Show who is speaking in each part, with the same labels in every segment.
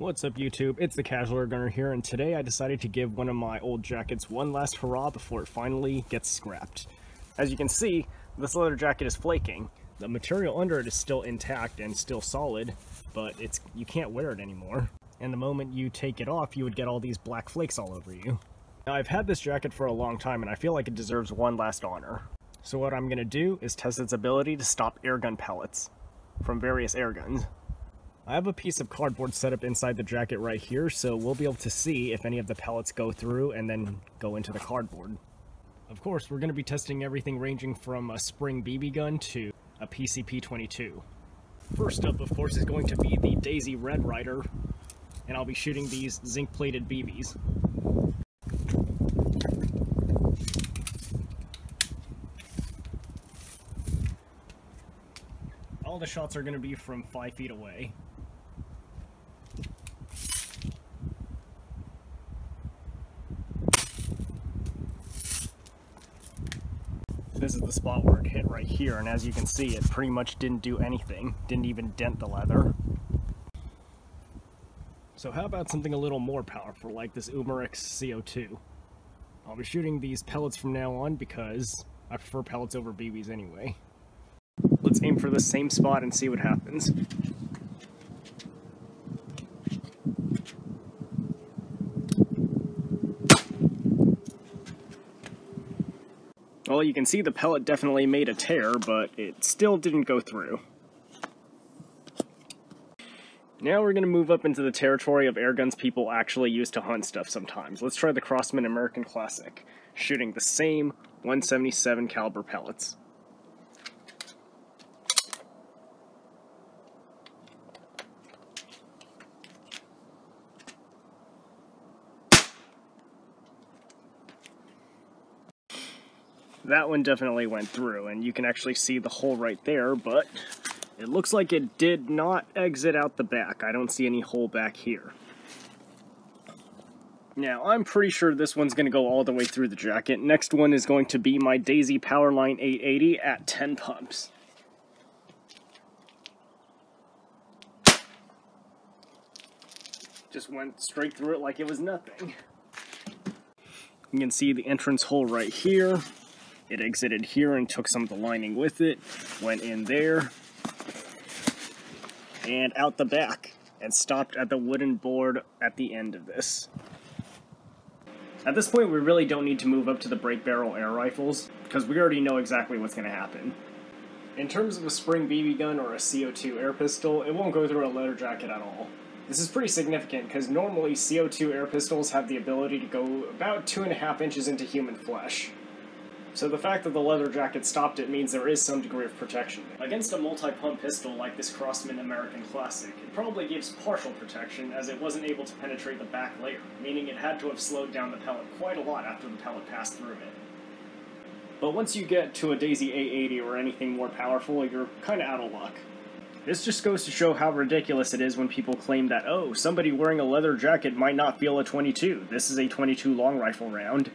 Speaker 1: What's up YouTube? It's the Casual Gunner here and today I decided to give one of my old jackets one last hurrah before it finally gets scrapped. As you can see, this leather jacket is flaking. The material under it is still intact and still solid, but it's you can't wear it anymore. And the moment you take it off, you would get all these black flakes all over you. Now I've had this jacket for a long time and I feel like it deserves one last honor. So what I'm going to do is test its ability to stop airgun pellets from various airguns. I have a piece of cardboard set up inside the jacket right here, so we'll be able to see if any of the pellets go through and then go into the cardboard. Of course, we're going to be testing everything ranging from a spring BB gun to a PCP-22. First up, of course, is going to be the Daisy Red Ryder, and I'll be shooting these zinc-plated BBs. All the shots are going to be from 5 feet away. This is the spot where it hit right here, and as you can see, it pretty much didn't do anything. Didn't even dent the leather. So how about something a little more powerful, like this Umarex CO2? I'll be shooting these pellets from now on because I prefer pellets over BBs anyway. Let's aim for the same spot and see what happens. Well, you can see the pellet definitely made a tear, but it still didn't go through. Now we're going to move up into the territory of airguns people actually use to hunt stuff sometimes. Let's try the Crosman American Classic, shooting the same 177 caliber pellets. That one definitely went through, and you can actually see the hole right there, but it looks like it did not exit out the back. I don't see any hole back here. Now, I'm pretty sure this one's going to go all the way through the jacket. Next one is going to be my Daisy Powerline 880 at 10 pumps. Just went straight through it like it was nothing. You can see the entrance hole right here. It exited here and took some of the lining with it, went in there, and out the back, and stopped at the wooden board at the end of this. At this point, we really don't need to move up to the break barrel air rifles, because we already know exactly what's going to happen. In terms of a spring BB gun or a CO2 air pistol, it won't go through a leather jacket at all. This is pretty significant because normally CO2 air pistols have the ability to go about two and a half inches into human flesh. So the fact that the leather jacket stopped it means there is some degree of protection. Against a multi-pump pistol like this Crosman American Classic, it probably gives partial protection as it wasn't able to penetrate the back layer, meaning it had to have slowed down the pellet quite a lot after the pellet passed through it. But once you get to a Daisy 880 or anything more powerful, you're kinda out of luck. This just goes to show how ridiculous it is when people claim that, oh, somebody wearing a leather jacket might not feel a 22. This is a 22 long rifle round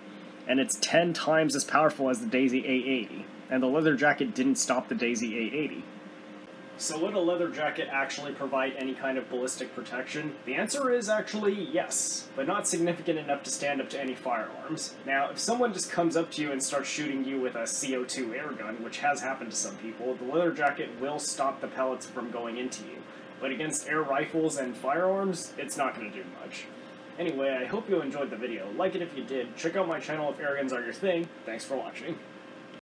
Speaker 1: and it's 10 times as powerful as the Daisy 880, and the leather jacket didn't stop the Daisy 880. So would a leather jacket actually provide any kind of ballistic protection? The answer is actually yes, but not significant enough to stand up to any firearms. Now, if someone just comes up to you and starts shooting you with a CO2 airgun, which has happened to some people, the leather jacket will stop the pellets from going into you. But against air rifles and firearms, it's not going to do much. Anyway, I hope you enjoyed the video. Like it if you did. Check out my channel if airguns are your thing. Thanks for watching.